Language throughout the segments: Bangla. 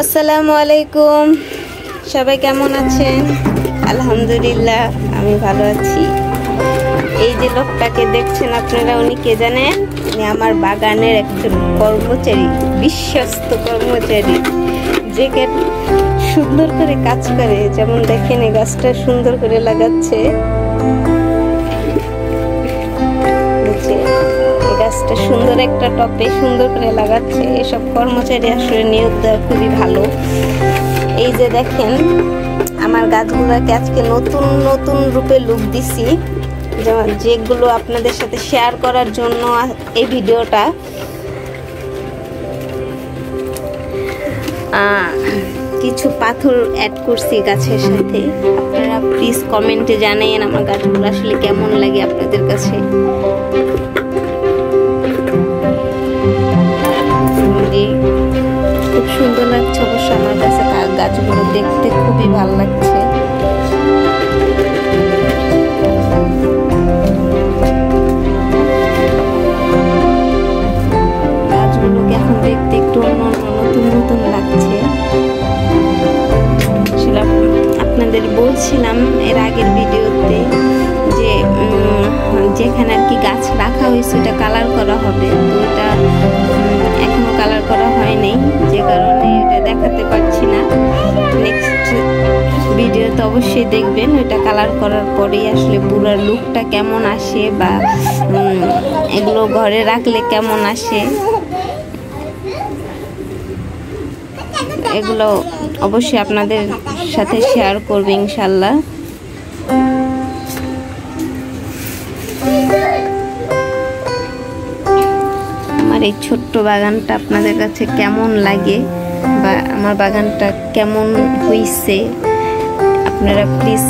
আসসালামু আলাইকুম। সবাই কেমন আছেন? আলহামদুলিল্লাহ, আমি ভালো আছি। এই যে লোকটাকে দেখছেন আপনারা, উনি কে জানেন? উনি আমার বাগানের একজন কর্মচারী, বিশ্বস্ত কর্মচারী। যে সুন্দর করে কাজ করে, যেমন দেখেন এই গাছটা সুন্দর করে লাগাচ্ছে। গাছটা সুন্দর একটা টপে সুন্দর করে লাগাচ্ছে। এসব কর্মচারী আসলে নিয়োগ দেওয়া খুবই ভালো। এই যে দেখেন, আমার গাছগুলোকে আজকে নতুন নতুন রূপে লুক দিছি। যেমন যেগুলো আপনাদের সাথে শেয়ার করার জন্য এই ভিডিওটা। কিছু পাথর অ্যাড করছি গাছের সাথে। আপনারা প্লিজ কমেন্টে জানাইন আমার গাছগুলো আসলে কেমন লাগে আপনাদের কাছে। সুন্দর লাগছে অবশ্য আমার কাছে। গাছগুলো দেখতে খুবই ভালো লাগছে। গাছগুলোকে এখন দেখতে একটু অন্য নতুন নতুন লাগছে। আপনাদের বলছিলাম এর আগের ভিডিওতে যে যেখানে আর কি গাছ রাখা হয়েছে ওটা কালার করা হবে। তো ভিডিওতে অবশ্যই দেখবেন, ওইটা কালার করার পরেই আসলে পুরো লুকটা কেমন আসে বা এগুলো ঘরে রাখলে কেমন আসে। এগুলো অবশ্যই আপনাদের সাথে শেয়ার করবে ইনশাল্লাহ। আমার এই ছোট্ট বাগানটা আপনাদের কাছে কেমন লাগে বা আমার বাগানটা কেমন হইছে? আপনারা প্লিজ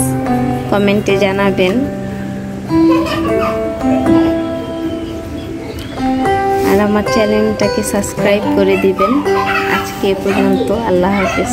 কমেন্টে জানাবেন। আর আমার চ্যানেলটাকে সাবস্ক্রাইব করে দিবেন। আজকে এ পর্যন্ত, আল্লাহ হাফেজ।